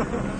Ha ha ha.